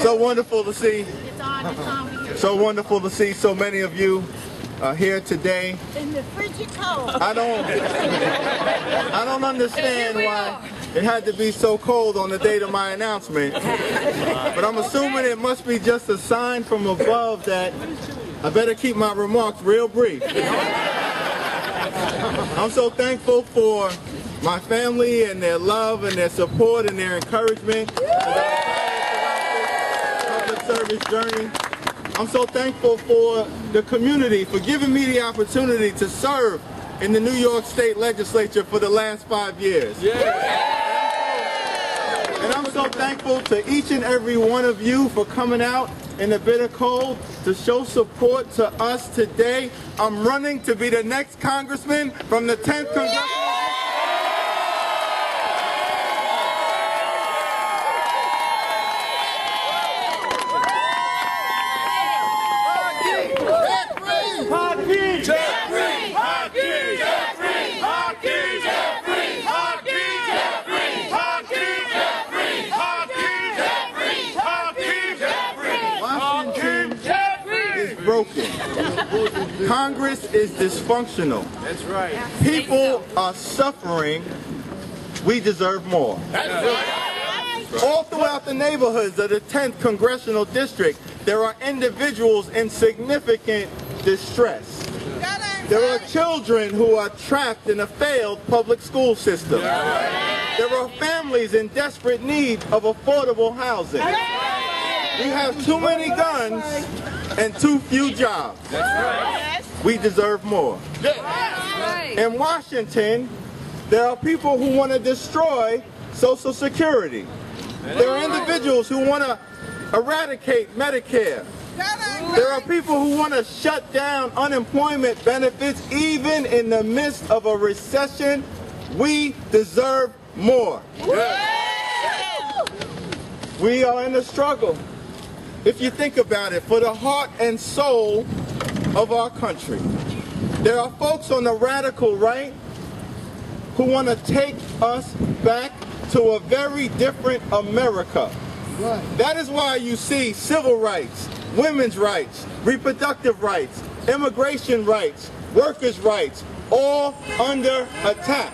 So wonderful to see. So wonderful to see so many of you uh, here today. In the frigid cold. I don't, I don't understand why it had to be so cold on the date of my announcement. But I'm assuming it must be just a sign from above that I better keep my remarks real brief. I'm so thankful for my family and their love and their support and their encouragement service journey. I'm so thankful for the community for giving me the opportunity to serve in the New York State Legislature for the last five years. And I'm so thankful to each and every one of you for coming out in the bitter cold to show support to us today. I'm running to be the next congressman from the 10th Congressional Washington Congress is dysfunctional. That's right. People are suffering. We deserve more. That's right. All throughout the neighborhoods of the 10th Congressional District, there are individuals in significant distress. There are children who are trapped in a failed public school system. There are families in desperate need of affordable housing. We have too many guns and too few jobs. We deserve more. In Washington, there are people who want to destroy Social Security. There are individuals who want to eradicate Medicare. There are people who want to shut down unemployment benefits even in the midst of a recession. We deserve more. We are in a struggle. If you think about it, for the heart and soul of our country. There are folks on the radical right who want to take us back to a very different America. That is why you see civil rights, women's rights, reproductive rights, immigration rights, workers' rights, all under attack.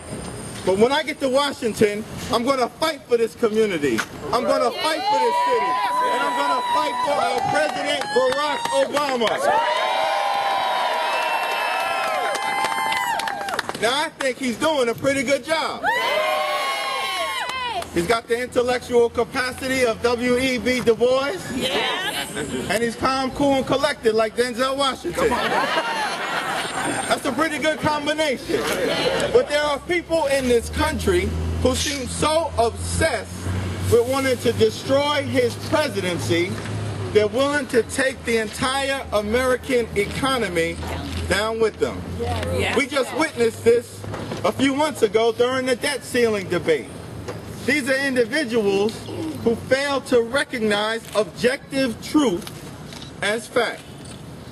But when I get to Washington, I'm going to fight for this community. I'm going to fight for this city. And I'm going to fight for our President Barack Obama. Now, I think he's doing a pretty good job. He's got the intellectual capacity of W.E.B. Du Bois. And he's calm, cool, and collected like Denzel Washington. That's a pretty good combination. But there are people in this country who seem so obsessed with wanting to destroy his presidency, they're willing to take the entire American economy down with them. We just witnessed this a few months ago during the debt ceiling debate. These are individuals who fail to recognize objective truth as fact.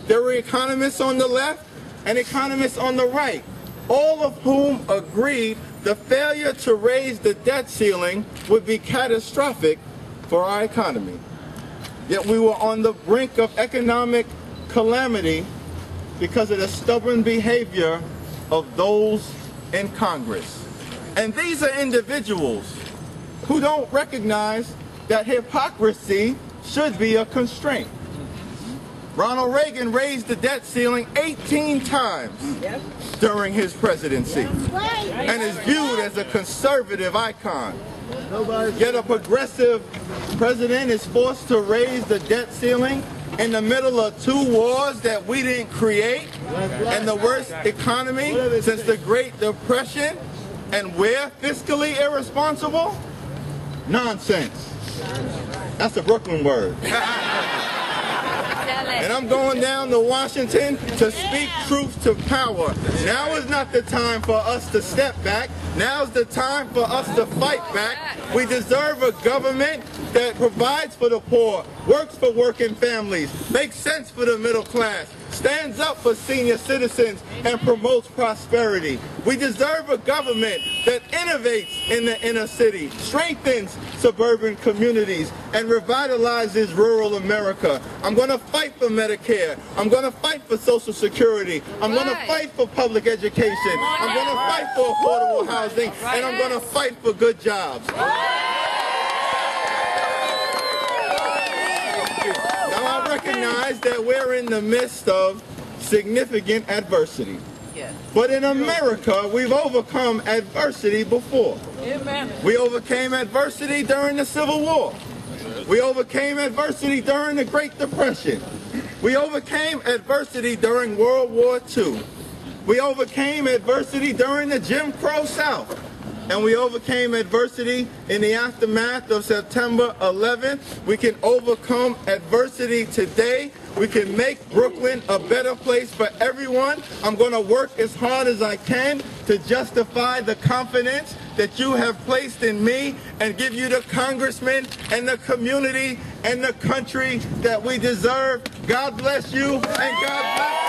There were economists on the left and economists on the right, all of whom agreed the failure to raise the debt ceiling would be catastrophic for our economy. Yet we were on the brink of economic calamity because of the stubborn behavior of those in Congress. And these are individuals who don't recognize that hypocrisy should be a constraint. Ronald Reagan raised the debt ceiling 18 times during his presidency and is viewed as a conservative icon. Yet a progressive president is forced to raise the debt ceiling in the middle of two wars that we didn't create and the worst economy since the Great Depression and we're fiscally irresponsible? Nonsense. That's a Brooklyn word. And I'm going down to Washington to speak truth to power. Now is not the time for us to step back. Now's the time for us to fight back. We deserve a government that provides for the poor, works for working families, makes sense for the middle class, stands up for senior citizens and promotes prosperity. We deserve a government that innovates in the inner city, strengthens suburban communities, and revitalizes rural America. I'm going to fight for Medicare. I'm going to fight for Social Security. I'm going to fight for public education. I'm going to for affordable housing. And I'm going to fight for good jobs. Now I recognize that we're in the midst of significant adversity. But in America, we've overcome adversity before. Amen. We overcame adversity during the Civil War. We overcame adversity during the Great Depression. We overcame adversity during World War II. We overcame adversity during the Jim Crow South. And we overcame adversity in the aftermath of September 11th. We can overcome adversity today. We can make Brooklyn a better place for everyone. I'm going to work as hard as I can to justify the confidence that you have placed in me and give you the congressman and the community and the country that we deserve. God bless you and God bless